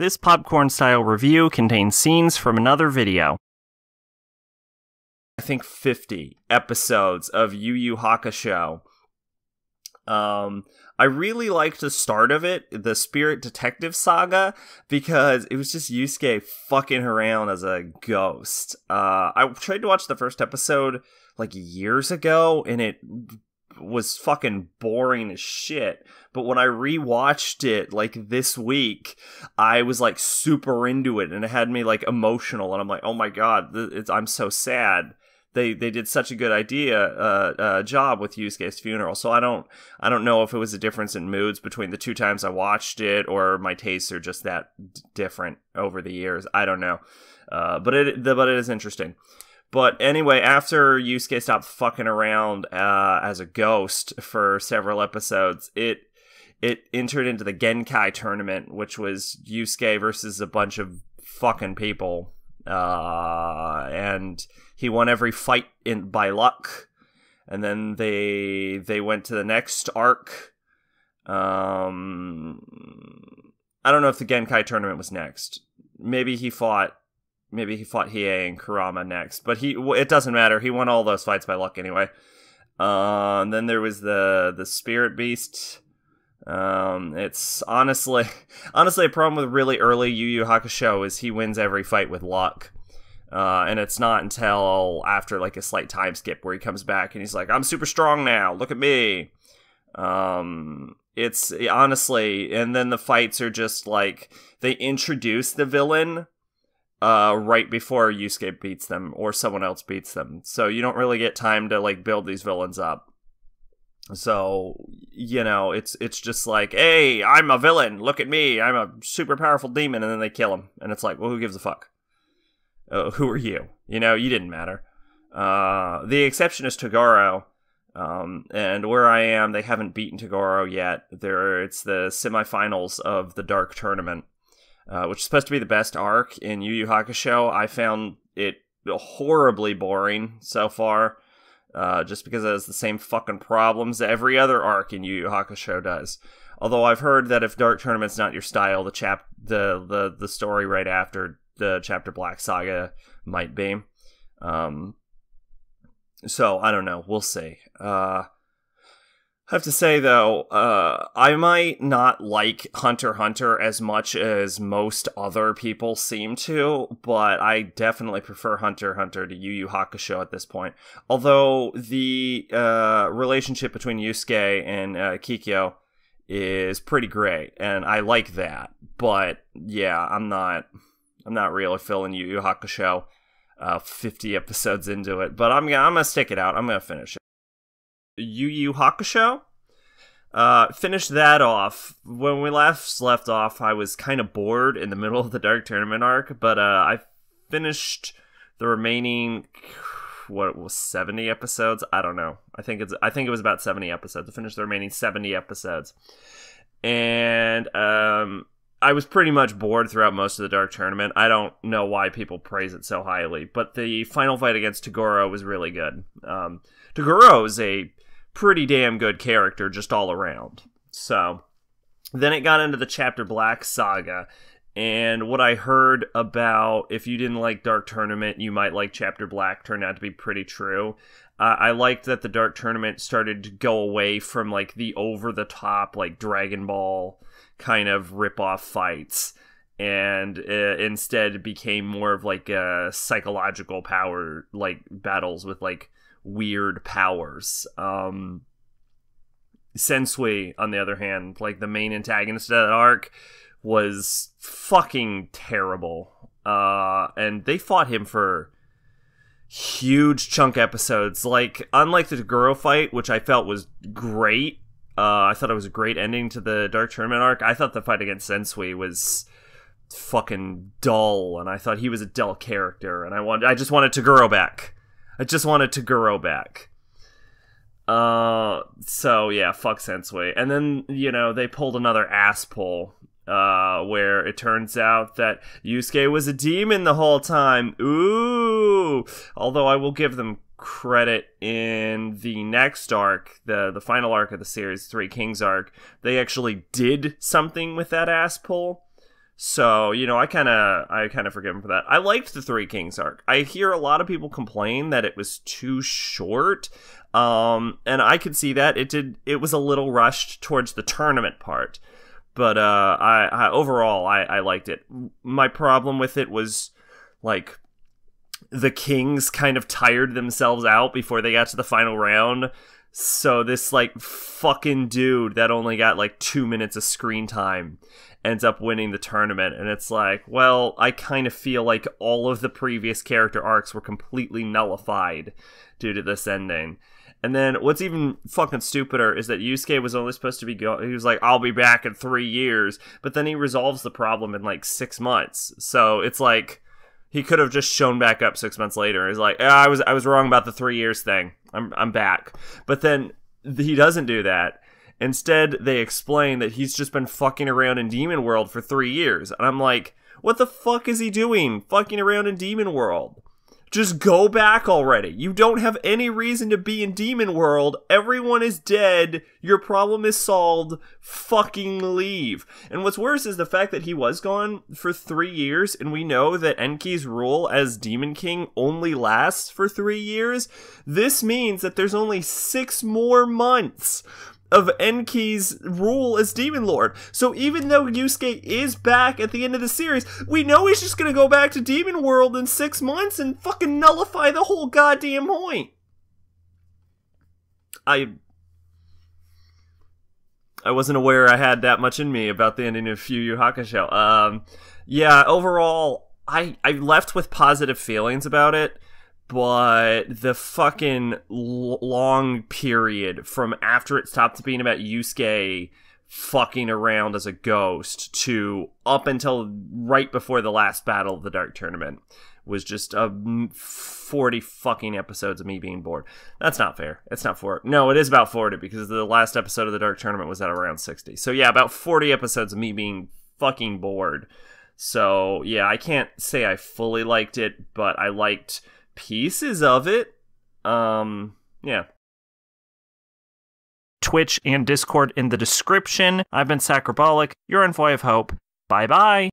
This popcorn style review contains scenes from another video. I think 50 episodes of Yu Yu Hakusho. Um, I really liked the start of it, the Spirit Detective Saga, because it was just Yusuke fucking around as a ghost. Uh, I tried to watch the first episode like years ago, and it was fucking boring as shit. But when I rewatched it like this week, I was like super into it and it had me like emotional. And I'm like, oh my god, I'm so sad. They they did such a good idea uh, uh, job with Yusuke's funeral. So I don't I don't know if it was a difference in moods between the two times I watched it or my tastes are just that d- different over the years. I don't know. Uh, but it the, but it is interesting. But anyway, after Yusuke stopped fucking around uh, as a ghost for several episodes, it it entered into the Genkai tournament, which was Yusuke versus a bunch of fucking people, uh, and he won every fight in by luck. And then they they went to the next arc. Um, I don't know if the Genkai tournament was next. Maybe he fought maybe he fought Hiei and Kurama next, but he it doesn't matter. He won all those fights by luck anyway. Uh, and then there was the the Spirit Beast. Um, it's honestly honestly a problem with really early Yu Yu Hakusho is he wins every fight with luck. Uh, and it's not until after like a slight time skip where he comes back and he's like, "I'm super strong now. Look at me." Um, it's honestly, and then the fights are just like they introduce the villain uh, right before Yusuke beats them or someone else beats them. So you don't really get time to like build these villains up. So you know, it's it's just like, hey, I'm a villain. Look at me. I'm a super powerful demon, and then they kill him, and it's like, well, who gives a fuck? Uh, who are you? You know, you didn't matter. Uh, the exception is Toguro. Um, and where I am, they haven't beaten Toguro yet. There, it's the semifinals of the Dark Tournament uh, which is supposed to be the best arc in Yu Yu Hakusho. I found it horribly boring so far, uh, just because it has the same fucking problems that every other arc in Yu Yu Hakusho does. Although I've heard that if Dark Tournament's not your style, the chap the the the story right after the chapter Black Saga might be. Um, so I don't know. We'll see. Uh, I have to say though, uh, I might not like Hunter Hunter as much as most other people seem to, but I definitely prefer Hunter Hunter to Yu Yu Hakusho at this point. Although the uh, relationship between Yusuke and uh, Kikyo is pretty great, and I like that. But yeah, I'm not, I'm not really feeling Yu Yu Hakusho. Uh, 50 episodes into it, but I'm I'm gonna stick it out. I'm gonna finish it. Yu Yu Hakusho. Uh, finished that off. When we last left off, I was kind of bored in the middle of the Dark Tournament arc, but uh, I finished the remaining what was 70 episodes? I don't know. I think it's i think it was about 70 episodes. I finished the remaining 70 episodes. And um i was pretty much bored throughout most of the dark tournament. I don't know why people praise it so highly but the final fight against toguro was really good. Um toguro is a pretty damn good character just all around. So then it got into the chapter Black saga. And what I heard about if you didn't like Dark Tournament, you might like Chapter Black turned out to be pretty true. Uh, I liked that the Dark Tournament started to go away from like the over the top, like Dragon Ball kind of rip off fights and uh, instead became more of like a psychological power like battles with like weird powers. Um, Sensui, on the other hand, like the main antagonist of that arc, was fucking terrible. Uh, and they fought him for huge chunk episodes. Like, unlike the Toguro fight, which I felt was great, uh, I thought it was a great ending to the Dark Tournament arc. I thought the fight against Sensui was fucking dull, and I thought he was a dull character, and I wanted, I just wanted Toguro back. I just wanted Toguro back. Uh, so yeah, fuck Sensui. And then, you know, they pulled another ass pull, uh, where it turns out that Yusuke was a demon the whole time. Ooh! Although I will give them credit in the next arc, the the final arc of the series, Three Kings arc, they actually did something with that ass pull. So, you know, I kind of I kind of forgive him for that. I liked the Three Kings arc. I hear a lot of people complain that it was too short. Um, and I could see that. It did it was a little rushed towards the tournament part. But uh I, I overall I I liked it. My problem with it was like the kings kind of tired themselves out before they got to the final round. So this like fucking dude that only got like 2 minutes of screen time ends up winning the tournament and it's like well i kind of feel like all of the previous character arcs were completely nullified due to this ending and then what's even fucking stupider is that Yusuke was only supposed to be going. He was like, "I'll be back in three years," but then he resolves the problem in like six months. So it's like he could have just shown back up six months later. He's like, ah, "I was I was wrong about the three years thing. I'm I'm back." But then he doesn't do that. Instead, they explain that he's just been fucking around in Demon World for three years. And I'm like, what the fuck is he doing fucking around in Demon World? Just go back already. You don't have any reason to be in Demon World. Everyone is dead. Your problem is solved. Fucking leave. And what's worse is the fact that he was gone for three years, and we know that Enki's rule as Demon King only lasts for three years. This means that there's only six more months of Enki's rule as Demon Lord. So even though Yusuke is back at the end of the series, we know he's just gonna go back to Demon World in six months and fucking nullify the whole goddamn point. I I wasn't aware I had that much in me about the ending of Yu Yu Hakusho. Um, yeah, overall, I I left with positive feelings about it but the fucking long period from after it stopped being about Yusuke fucking around as a ghost to up until right before the last battle of the Dark Tournament was just a 40 fucking episodes of me being bored. That's not fair. It's not for No, it is about 40 because the last episode of the Dark Tournament was at around 60. So yeah, about 40 episodes of me being fucking bored. So yeah, I can't say I fully liked it, but I liked pieces of it. Um, yeah. Twitch and Discord in the description. I've been Sacrabalic. Your Envoy of Hope. Bye bye.